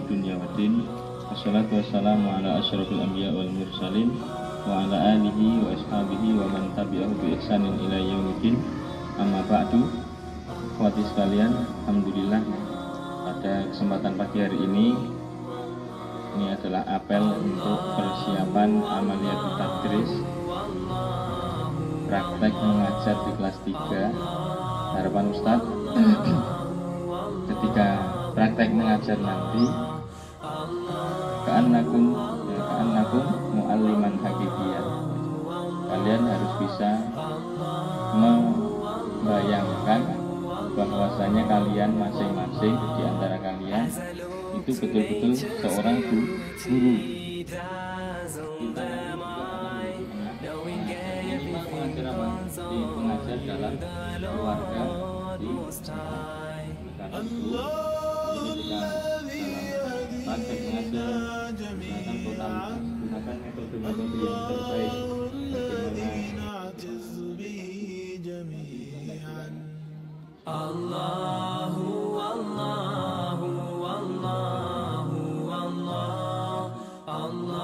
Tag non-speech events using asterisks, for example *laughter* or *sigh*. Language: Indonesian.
dunia wa din. Wassalatu wassalamu ala asyrafil anbiya wal mursalin Wa ala alihi wa ashabihi wa man tabi'ahu bi ihsanin ila yaumidin Amma ba'du. Sekalian, Alhamdulillah Pada kesempatan pagi hari ini Ini adalah apel untuk persiapan amaliyat tadris. Praktek mengajar di kelas 3 Harapan Ustadz *clears throat* Ketika praktek mengajar nanti ka'annakum ya, ka'annakum mu'alliman hakikiyah kalian harus bisa membayangkan bahwasanya kalian masing-masing di antara kalian itu betul-betul seorang guru? Di pengajar dalam keluarga di karena جميعا. الله الذي نعتز به جميعا الله الله